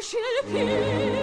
scel